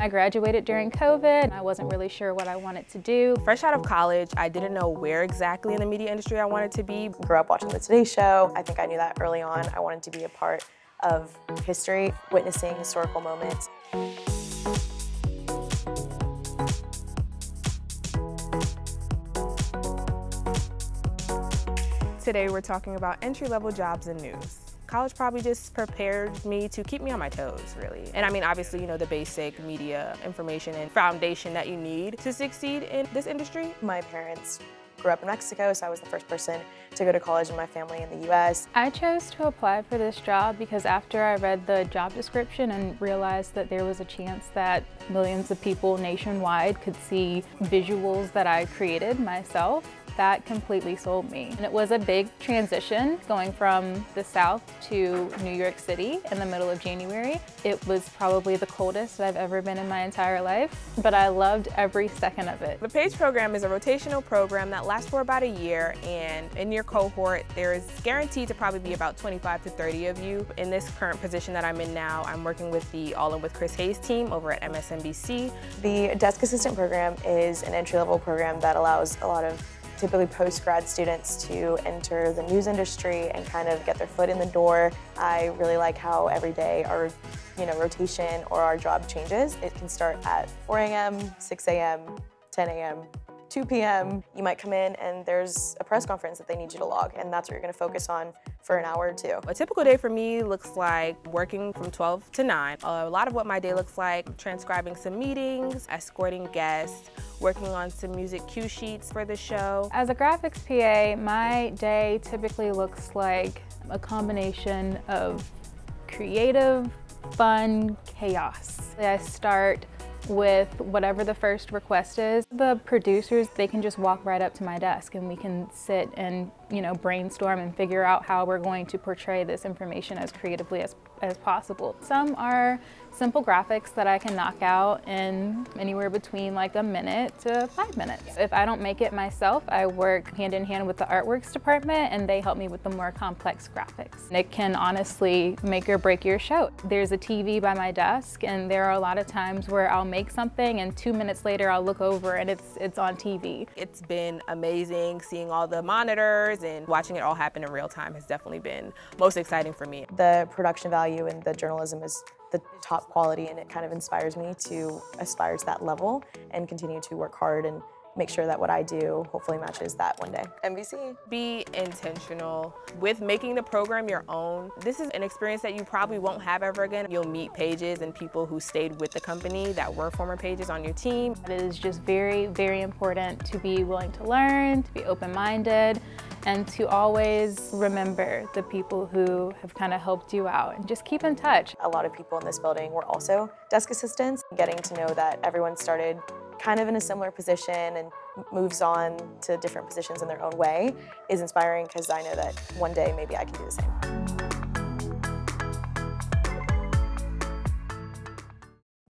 I graduated during COVID. I wasn't really sure what I wanted to do. Fresh out of college, I didn't know where exactly in the media industry I wanted to be. Grew up watching The Today Show. I think I knew that early on. I wanted to be a part of history, witnessing historical moments. Today we're talking about entry-level jobs in news. College probably just prepared me to keep me on my toes, really. And I mean, obviously, you know, the basic media information and foundation that you need to succeed in this industry. My parents grew up in Mexico, so I was the first person to go to college in my family in the US. I chose to apply for this job because after I read the job description and realized that there was a chance that millions of people nationwide could see visuals that I created myself, that completely sold me. And it was a big transition going from the South to New York City in the middle of January. It was probably the coldest I've ever been in my entire life, but I loved every second of it. The PAGE program is a rotational program that lasts for about a year and in your cohort there is guaranteed to probably be about 25 to 30 of you. In this current position that I'm in now, I'm working with the All In With Chris Hayes team over at MSNBC. The desk assistant program is an entry-level program that allows a lot of typically post-grad students to enter the news industry and kind of get their foot in the door. I really like how every day our you know, rotation or our job changes. It can start at 4 a.m., 6 a.m., 10 a.m., 2 p.m. You might come in and there's a press conference that they need you to log and that's what you're gonna focus on for an hour or two. A typical day for me looks like working from 12 to 9. A lot of what my day looks like, transcribing some meetings, escorting guests, working on some music cue sheets for the show. As a graphics PA, my day typically looks like a combination of creative, fun, chaos. I start with whatever the first request is. The producers, they can just walk right up to my desk and we can sit and, you know, brainstorm and figure out how we're going to portray this information as creatively as, as possible. Some are simple graphics that I can knock out in anywhere between like a minute to five minutes. If I don't make it myself, I work hand in hand with the artworks department and they help me with the more complex graphics. It can honestly make or break your show. There's a TV by my desk and there are a lot of times where I'll make something and two minutes later I'll look over and it's, it's on TV. It's been amazing seeing all the monitors and watching it all happen in real time has definitely been most exciting for me. The production value and the journalism is the top quality and it kind of inspires me to aspire to that level and continue to work hard and make sure that what I do hopefully matches that one day. NBC. Be intentional with making the program your own. This is an experience that you probably won't have ever again. You'll meet pages and people who stayed with the company that were former pages on your team. It is just very, very important to be willing to learn, to be open-minded, and to always remember the people who have kind of helped you out and just keep in touch. A lot of people in this building were also desk assistants. Getting to know that everyone started kind of in a similar position and moves on to different positions in their own way is inspiring because I know that one day maybe I can do the same.